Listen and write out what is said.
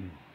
Mm.